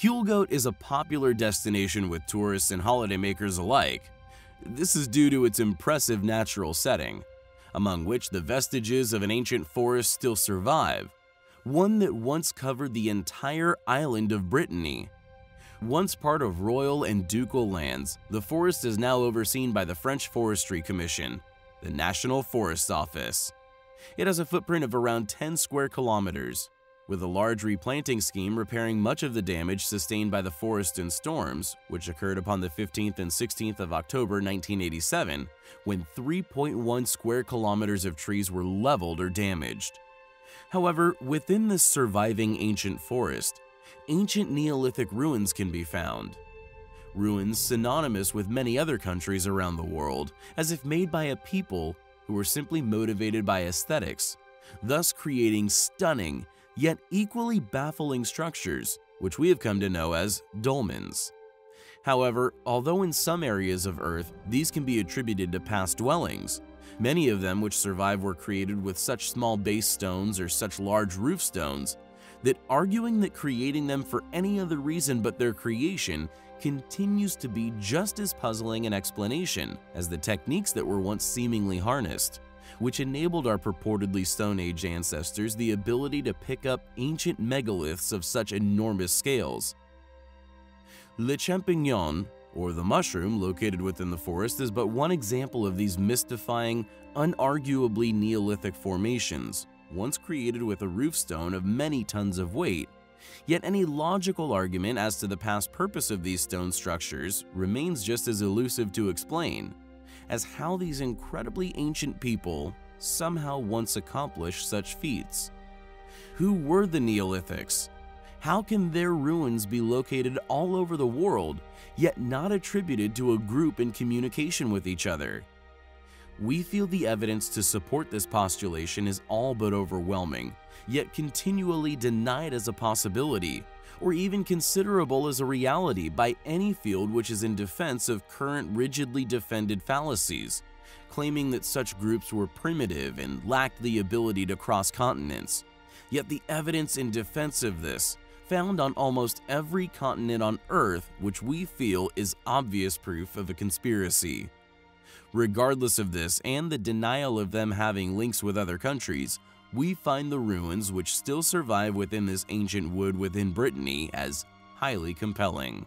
Huelgoat is a popular destination with tourists and holidaymakers alike. This is due to its impressive natural setting, among which the vestiges of an ancient forest still survive, one that once covered the entire island of Brittany. Once part of royal and ducal lands, the forest is now overseen by the French Forestry Commission, the National Forest Office. It has a footprint of around 10 square kilometers, with a large replanting scheme repairing much of the damage sustained by the forest and storms, which occurred upon the 15th and 16th of October 1987, when 3.1 square kilometers of trees were leveled or damaged. However, within this surviving ancient forest, ancient Neolithic ruins can be found. Ruins synonymous with many other countries around the world, as if made by a people who were simply motivated by aesthetics, thus creating stunning yet equally baffling structures, which we have come to know as dolmens. However, although in some areas of Earth these can be attributed to past dwellings, many of them which survive were created with such small base stones or such large roof stones that arguing that creating them for any other reason but their creation continues to be just as puzzling an explanation as the techniques that were once seemingly harnessed which enabled our purportedly Stone Age ancestors the ability to pick up ancient megaliths of such enormous scales. Le champignon, or the mushroom located within the forest, is but one example of these mystifying, unarguably Neolithic formations, once created with a roof stone of many tons of weight. Yet any logical argument as to the past purpose of these stone structures remains just as elusive to explain as how these incredibly ancient people somehow once accomplished such feats. Who were the Neolithics? How can their ruins be located all over the world, yet not attributed to a group in communication with each other? We feel the evidence to support this postulation is all but overwhelming, yet continually denied as a possibility, or even considerable as a reality by any field which is in defense of current rigidly defended fallacies, claiming that such groups were primitive and lacked the ability to cross continents. Yet the evidence in defense of this, found on almost every continent on Earth, which we feel is obvious proof of a conspiracy. Regardless of this and the denial of them having links with other countries, we find the ruins which still survive within this ancient wood within Brittany as highly compelling.